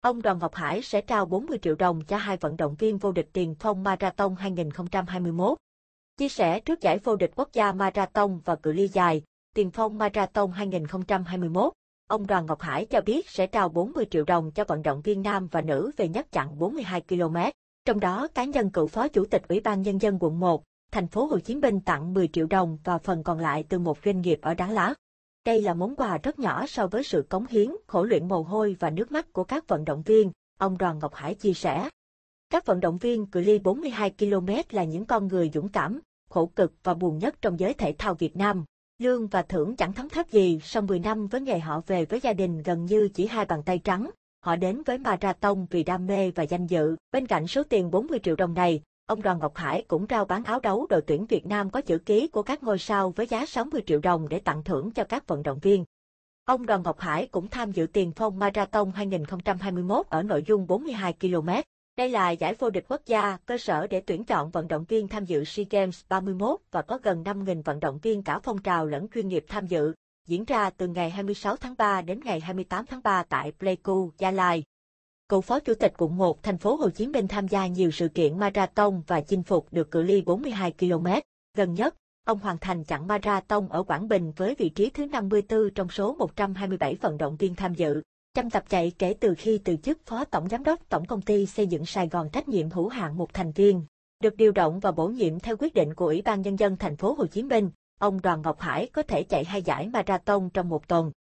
Ông Đoàn Ngọc Hải sẽ trao 40 triệu đồng cho hai vận động viên vô địch tiền phong Marathon 2021. Chia sẻ trước giải vô địch quốc gia Marathon và cự ly dài, tiền phong Marathon 2021, ông Đoàn Ngọc Hải cho biết sẽ trao 40 triệu đồng cho vận động viên nam và nữ về nhất chặng 42 km. Trong đó, cá nhân cựu phó chủ tịch Ủy ban Nhân dân quận 1, thành phố Hồ Chí Minh tặng 10 triệu đồng và phần còn lại từ một doanh nghiệp ở Đà Lát. Đây là món quà rất nhỏ so với sự cống hiến, khổ luyện mồ hôi và nước mắt của các vận động viên, ông Đoàn Ngọc Hải chia sẻ. Các vận động viên cự ly 42 km là những con người dũng cảm, khổ cực và buồn nhất trong giới thể thao Việt Nam. Lương và thưởng chẳng thấm thấp gì, sau 10 năm với nghề họ về với gia đình gần như chỉ hai bàn tay trắng. Họ đến với marathon vì đam mê và danh dự. Bên cạnh số tiền 40 triệu đồng này, ông Đoàn Ngọc Hải cũng rao bán áo đấu đội tuyển Việt Nam có chữ ký của các ngôi sao với giá 60 triệu đồng để tặng thưởng cho các vận động viên. Ông Đoàn Ngọc Hải cũng tham dự tiền phong Marathon 2021 ở nội dung 42 km. Đây là giải vô địch quốc gia, cơ sở để tuyển chọn vận động viên tham dự SEA Games 31 và có gần 5.000 vận động viên cả phong trào lẫn chuyên nghiệp tham dự, diễn ra từ ngày 26 tháng 3 đến ngày 28 tháng 3 tại Pleiku, Gia Lai. Cựu phó chủ tịch quận 1 thành phố Hồ Chí Minh tham gia nhiều sự kiện marathon và chinh phục được cự ly 42 km. Gần nhất, ông hoàn thành chặng marathon ở Quảng Bình với vị trí thứ 54 trong số 127 vận động viên tham dự. Trăm tập chạy kể từ khi từ chức phó tổng giám đốc tổng công ty xây dựng Sài Gòn trách nhiệm hữu hạn một thành viên, được điều động và bổ nhiệm theo quyết định của Ủy ban nhân dân thành phố Hồ Chí Minh. Ông Đoàn Ngọc Hải có thể chạy hai giải marathon trong một tuần.